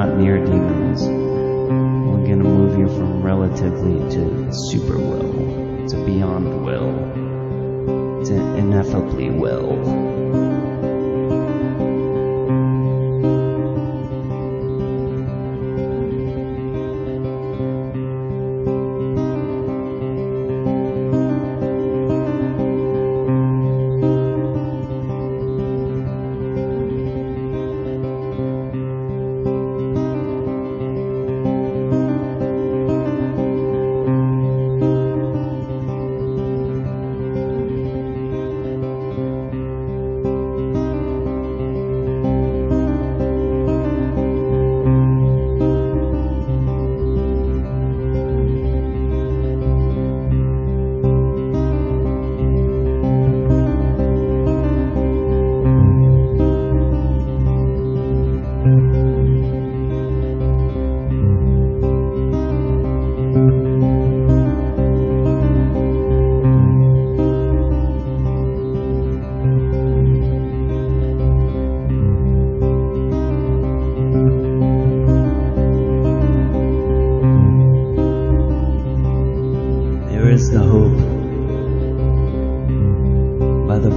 not near demons. We're going to move you from relatively to super will, to beyond will, to ineffably will.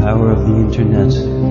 power of the internet.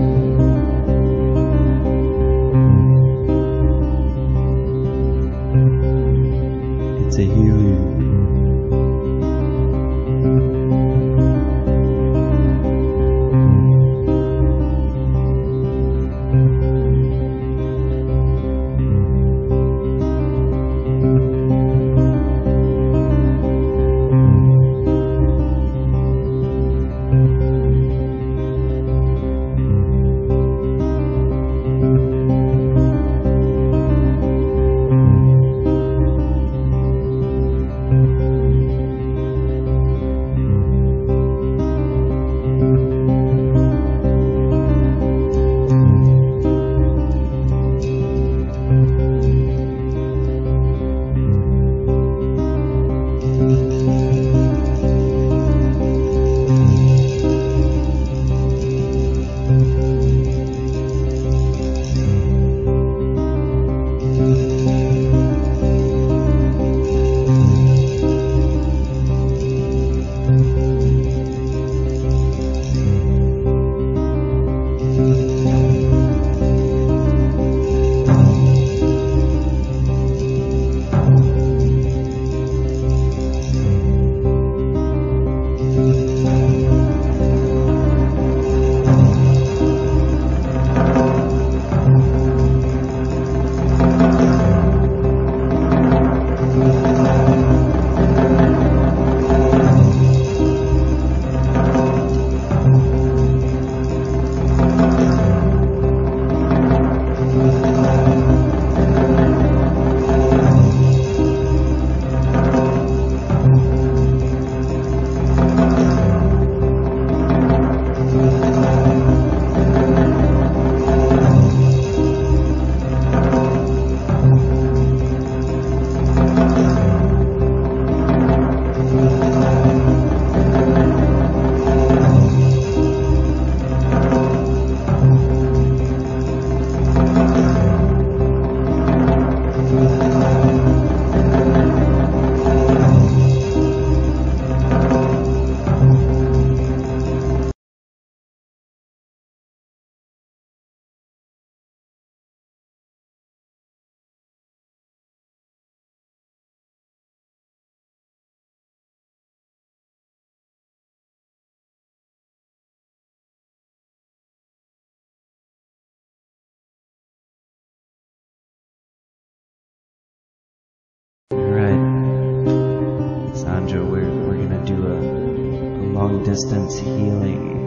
distance healing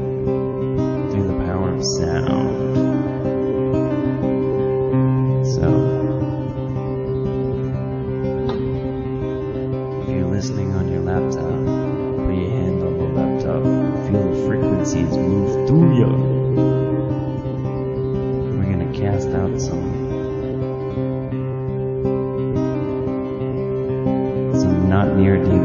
through the power of sound. So, if you're listening on your laptop, put your hand on the laptop, feel the frequencies move through you. We're gonna cast out some. Some not near deep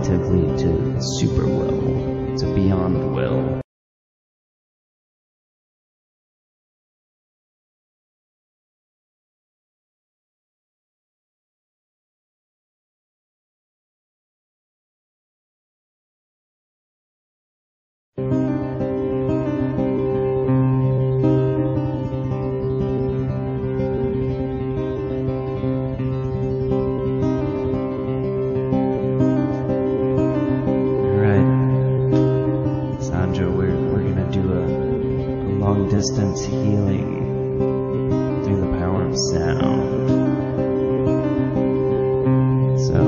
relatively to super well to beyond well. Distance healing through the power of sound. So,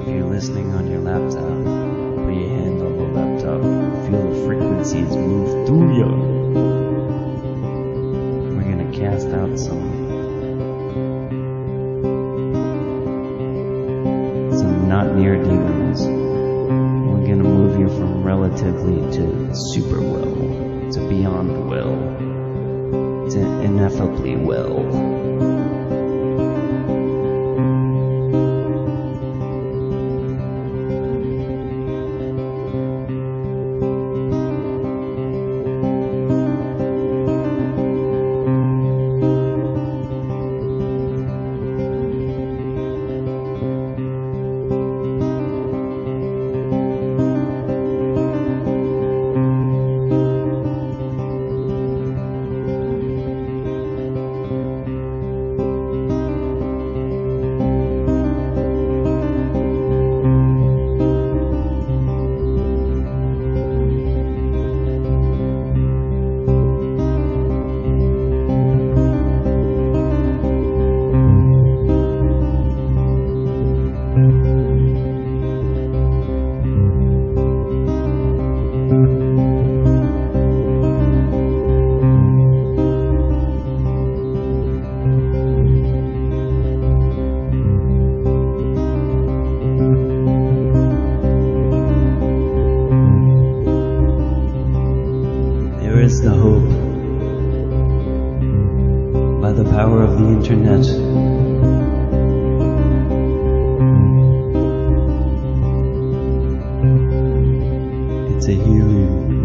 if you're listening on your laptop, put your hand on the laptop, feel the frequencies move through you. We're gonna cast out some some not near demons. Relatively to super well, to beyond well, to ineffably well. the internet. It's a healing.